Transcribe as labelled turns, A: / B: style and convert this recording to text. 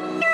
A: no.